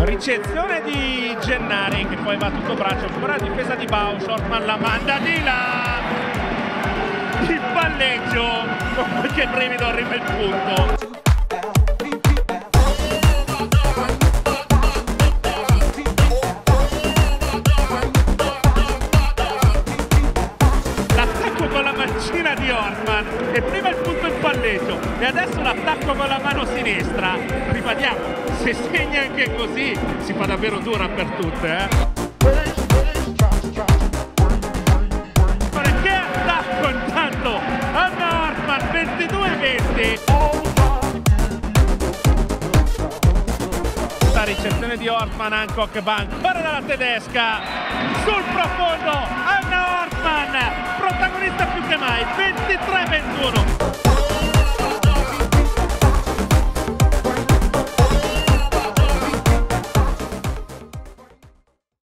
Ricezione di Gennari che poi va tutto braccio, la difesa di Bausch, Ortman la manda di là! Il palleggio, con qualche brivido arriva il punto. L'attacco con la mancina di Ortman e prima palleggio e adesso l'attacco con la mano sinistra. Ribadiamo, se segna anche così si fa davvero dura per tutte. Eh? Attacco intanto! Anna Ortman 22-20! La ricezione di Ortman, Hancock va ancora dalla tedesca sul profondo Anna Ortman protagonista più che mai 23